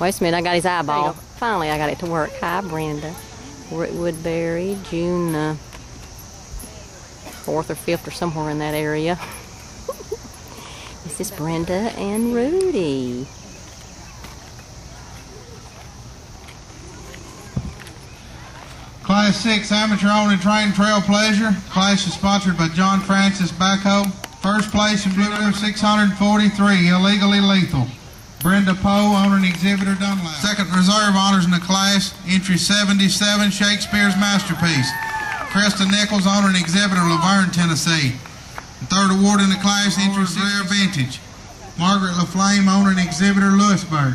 Wait a minute, I got his eyeball. Finally, I got it to work. Hi, Brenda. We're at Woodbury, June uh, 4th or 5th or somewhere in that area. this is Brenda and Rudy. Class 6 Amateur Owned and Trail Pleasure. Class is sponsored by John Francis Backhoe. First place in blue number 643, illegally lethal. Brenda Poe, owner and exhibitor Dunlap. Second reserve honors in the class, entry 77, Shakespeare's Masterpiece. Krista Nichols, owner and exhibitor La Vergne, Tennessee. And third award in the class, entry rare vintage. Margaret LaFlame, owner and exhibitor Lewisburg.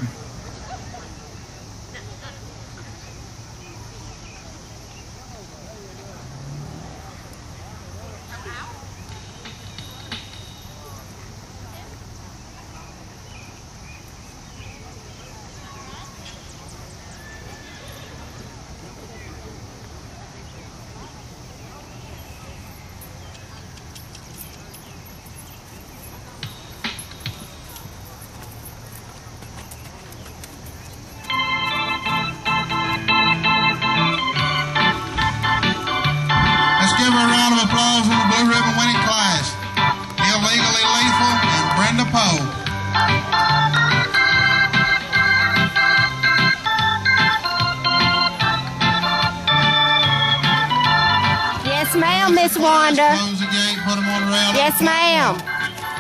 Yes, ma'am, Miss Wanda. Close the gate, put them on the rail. Yes, ma'am.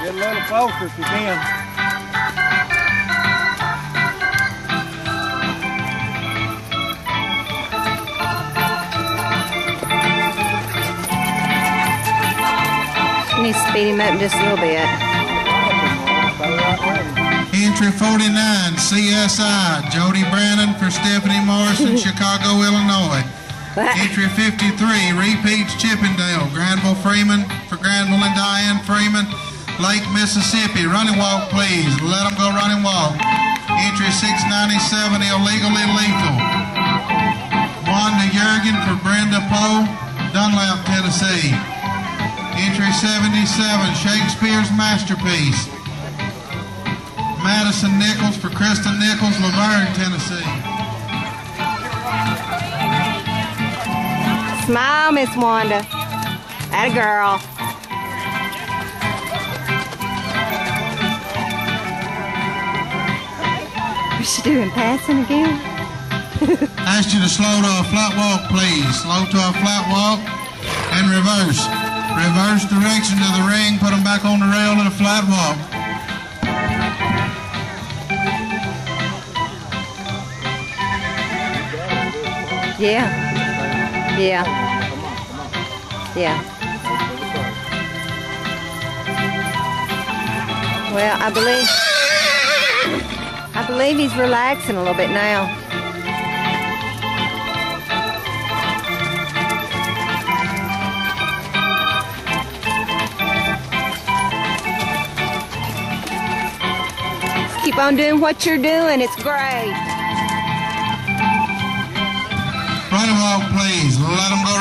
Get a little closer if you can. She needs to speed him up just a little bit. Stay right with him. Entry 49, CSI, Jody Brandon for Stephanie Morrison, Chicago, Illinois. Entry 53, repeats Chippendale, Granville Freeman for Granville and Diane Freeman, Lake Mississippi. Running walk, please. Let them go running walk. Entry 697, illegally lethal. Wanda Yeargan for Brenda Poe, Dunlap, Tennessee. Entry 77, Shakespeare's Masterpiece. Madison Nichols for Kristen Nichols, La Vergne, Tennessee. Smile, Miss Wanda. That a girl. What's she doing? Passing again? Ask you to slow to a flat walk, please. Slow to a flat walk and reverse. Reverse direction to the ring, put them back on the rail to the flat walk. Yeah. Yeah. Yeah. Well, I believe I believe he's relaxing a little bit now. Keep on doing what you're doing. It's great. Running walk, please. Let them go.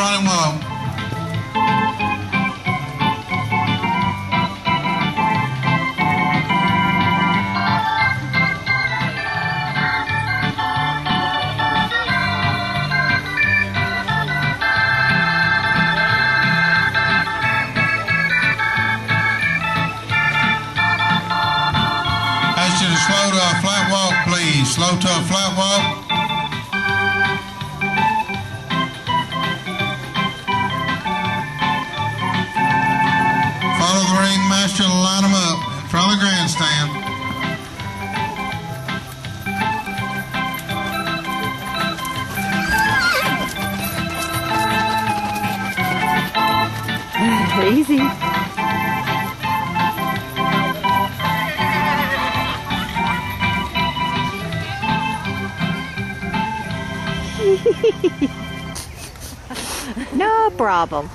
Ask you to slow to a flat walk, please. Slow to a flat Easy. no problem.